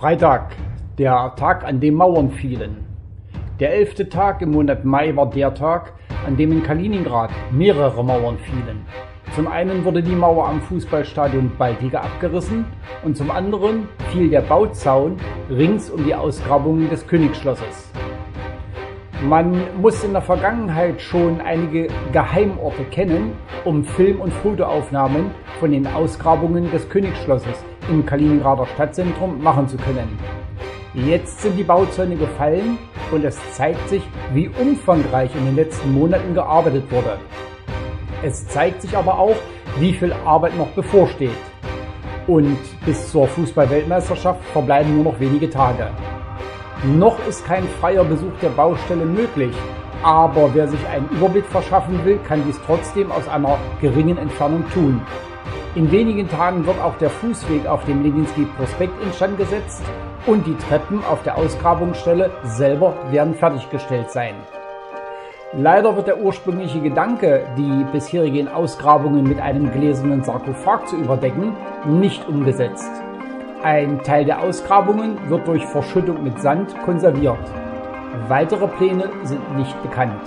Freitag, der Tag, an dem Mauern fielen. Der elfte Tag im Monat Mai war der Tag, an dem in Kaliningrad mehrere Mauern fielen. Zum einen wurde die Mauer am Fußballstadion Baltica abgerissen und zum anderen fiel der Bauzaun rings um die Ausgrabungen des Königsschlosses. Man muss in der Vergangenheit schon einige Geheimorte kennen, um Film- und Fotoaufnahmen von den Ausgrabungen des Königsschlosses im Kaliningrader Stadtzentrum machen zu können. Jetzt sind die Bauzäune gefallen und es zeigt sich, wie umfangreich in den letzten Monaten gearbeitet wurde. Es zeigt sich aber auch, wie viel Arbeit noch bevorsteht. Und bis zur Fußballweltmeisterschaft verbleiben nur noch wenige Tage. Noch ist kein freier Besuch der Baustelle möglich, aber wer sich einen Überblick verschaffen will, kann dies trotzdem aus einer geringen Entfernung tun. In wenigen Tagen wird auch der Fußweg auf dem Leninski Prospekt instand gesetzt und die Treppen auf der Ausgrabungsstelle selber werden fertiggestellt sein. Leider wird der ursprüngliche Gedanke, die bisherigen Ausgrabungen mit einem gläsernen Sarkophag zu überdecken, nicht umgesetzt. Ein Teil der Ausgrabungen wird durch Verschüttung mit Sand konserviert. Weitere Pläne sind nicht bekannt.